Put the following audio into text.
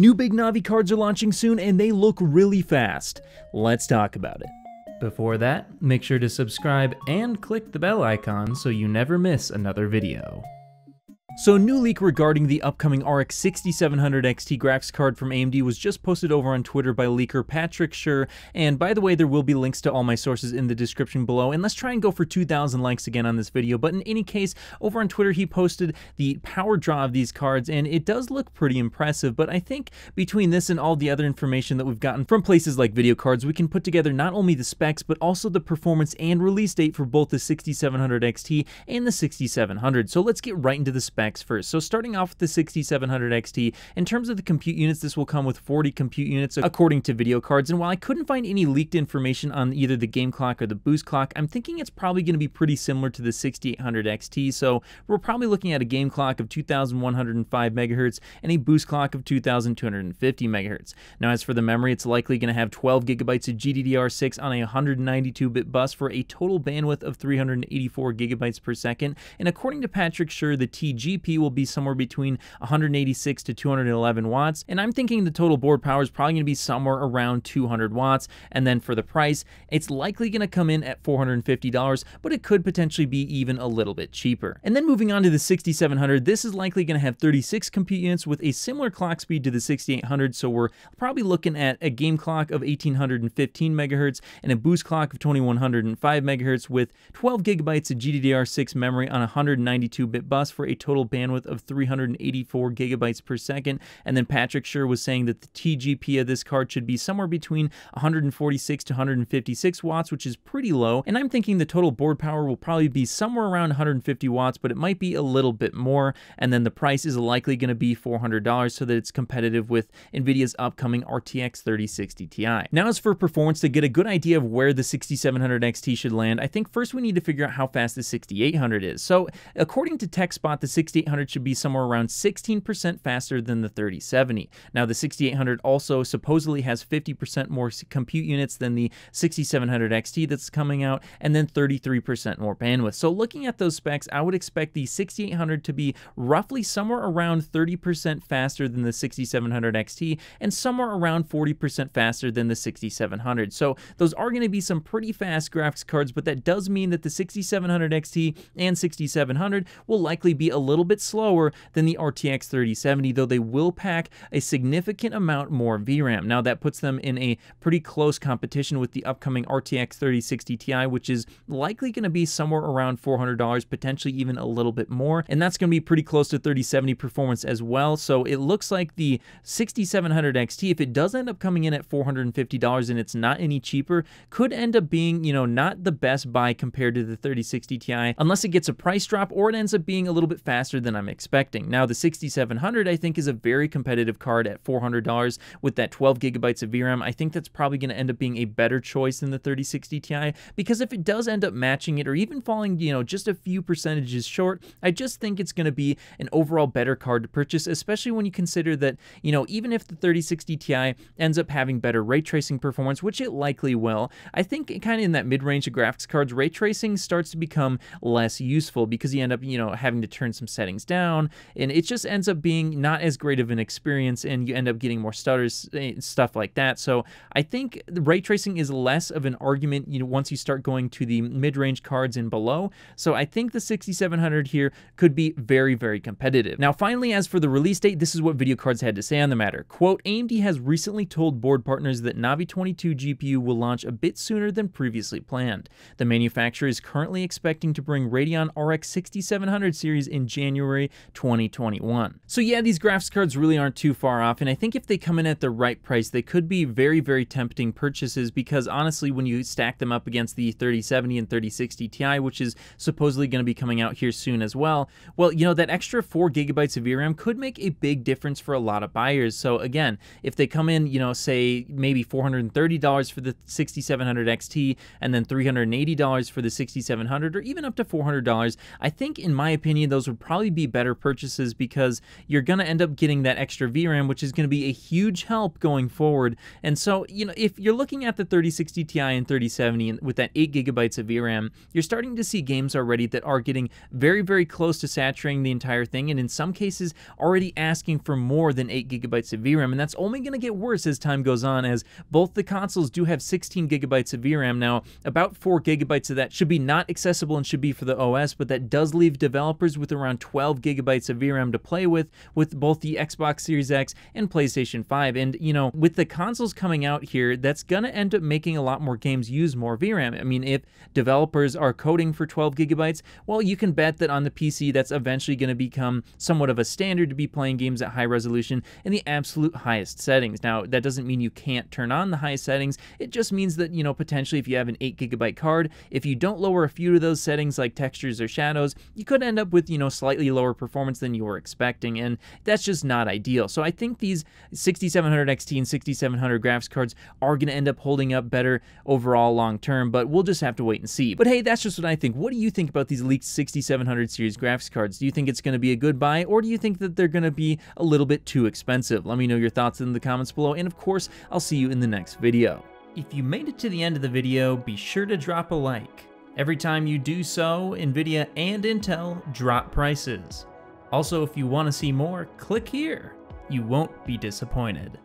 New big Navi cards are launching soon and they look really fast. Let's talk about it. Before that, make sure to subscribe and click the bell icon so you never miss another video. So a new leak regarding the upcoming RX 6700 XT graphics card from AMD was just posted over on Twitter by leaker Patrick Schur, and by the way, there will be links to all my sources in the description below, and let's try and go for 2,000 likes again on this video, but in any case, over on Twitter he posted the power draw of these cards, and it does look pretty impressive, but I think between this and all the other information that we've gotten from places like VideoCardz, we can put together not only the specs, but also the performance and release date for both the 6700 XT and the 6700, so let's get right into the specs first. So starting off with the 6700 XT, in terms of the compute units, this will come with 40 compute units according to VideoCardz. And while I couldn't find any leaked information on either the game clock or the boost clock, I'm thinking it's probably going to be pretty similar to the 6800 XT. So we're probably looking at a game clock of 2105 megahertz and a boost clock of 2250 megahertz. Now as for the memory, it's likely going to have 12 gigabytes of GDDR6 on a 192-bit bus for a total bandwidth of 384 gigabytes per second. And according to Patrick Schur, the TG Will be somewhere between 186 to 211 watts, and I'm thinking the total board power is probably going to be somewhere around 200 watts, and then for the price, it's likely going to come in at $450, but it could potentially be even a little bit cheaper. And then moving on to the 6700, this is likely going to have 36 compute units with a similar clock speed to the 6800, so we're probably looking at a game clock of 1815 megahertz and a boost clock of 2105 megahertz with 12 gigabytes of GDDR6 memory on a 192-bit bus for a total bandwidth of 384 gigabytes per second. And then Patrick Schur was saying that the TGP of this card should be somewhere between 146 to 156 watts, which is pretty low. And I'm thinking the total board power will probably be somewhere around 150 watts, but it might be a little bit more. And then the price is likely going to be $400 so that it's competitive with NVIDIA's upcoming RTX 3060 Ti. Now, as for performance, to get a good idea of where the 6700 XT should land, I think first we need to figure out how fast the 6800 is. So, according to TechSpot, the 6800 should be somewhere around 16% faster than the 3070. Now, the 6800 also supposedly has 50% more compute units than the 6700 XT that's coming out, and then 33% more bandwidth. So, looking at those specs, I would expect the 6800 to be roughly somewhere around 30% faster than the 6700 XT and somewhere around 40% faster than the 6700. So, those are going to be some pretty fast graphics cards, but that does mean that the 6700 XT and 6700 will likely be a little little bit slower than the RTX 3070, though they will pack a significant amount more VRAM. Now, that puts them in a pretty close competition with the upcoming RTX 3060 Ti, which is likely going to be somewhere around $400, potentially even a little bit more. And that's going to be pretty close to 3070 performance as well. So it looks like the 6700 XT, if it does end up coming in at $450 and it's not any cheaper, could end up being, you know, not the best buy compared to the 3060 Ti, unless it gets a price drop or it ends up being a little bit faster faster than I'm expecting. Now, the 6700 I think is a very competitive card at $400 with that 12 gigabytes of VRAM. I think that's probably going to end up being a better choice than the 3060 Ti because if it does end up matching it or even falling, you know, just a few percentages short, I just think it's going to be an overall better card to purchase, especially when you consider that, you know, even if the 3060 Ti ends up having better ray tracing performance, which it likely will, I think kind of in that mid-range of graphics cards, ray tracing starts to become less useful because you end up, you know, having to turn some settings down, and it just ends up being not as great of an experience, and you end up getting more stutters, eh, stuff like that. So I think the ray tracing is less of an argument, you know, once you start going to the mid-range cards and below. So I think the 6700 here could be very, very competitive. Now, finally, as for the release date, this is what VideoCardz had to say on the matter. Quote, AMD has recently told board partners that Navi 22 GPU will launch a bit sooner than previously planned. The manufacturer is currently expecting to bring Radeon RX 6700 series in January January 2021. So yeah, these graphics cards really aren't too far off, and I think if they come in at the right price, they could be very, very tempting purchases because honestly, when you stack them up against the 3070 and 3060 Ti, which is supposedly going to be coming out here soon as well, well, you know, that extra 4 gigabytes of VRAM could make a big difference for a lot of buyers. So again, if they come in, you know, say maybe $430 for the 6700 XT and then $380 for the 6700 or even up to $400, I think in my opinion, those would probably probably be better purchases because you're going to end up getting that extra VRAM, which is going to be a huge help going forward. And so, you know, if you're looking at the 3060 Ti and 3070 with that 8 gigabytes of VRAM, you're starting to see games already that are getting very, very close to saturating the entire thing, and in some cases, already asking for more than 8 gigabytes of VRAM. And that's only going to get worse as time goes on, as both the consoles do have 16 gigabytes of VRAM now. About 4 gigabytes of that should be not accessible and should be for the OS, but that does leave developers with around 12 gigabytes of VRAM to play with, with both the Xbox Series X and PlayStation 5. And, you know, with the consoles coming out here, that's going to end up making a lot more games use more VRAM. I mean, if developers are coding for 12 gigabytes, well, you can bet that on the PC, that's eventually going to become somewhat of a standard to be playing games at high resolution in the absolute highest settings. Now, that doesn't mean you can't turn on the highest settings. It just means that, you know, potentially if you have an 8 gigabyte card, if you don't lower a few of those settings like textures or shadows, you could end up with, you know, slightly lower performance than you were expecting, and that's just not ideal. So I think these 6700 XT and 6700 graphics cards are going to end up holding up better overall long term, but we'll just have to wait and see. But hey, that's just what I think. What do you think about these leaked 6700 series graphics cards? Do you think it's going to be a good buy, or do you think that they're going to be a little bit too expensive? Let me know your thoughts in the comments below, and of course, I'll see you in the next video. If you made it to the end of the video, be sure to drop a like. Every time you do so, NVIDIA and Intel drop prices. Also, if you want to see more, click here. You won't be disappointed.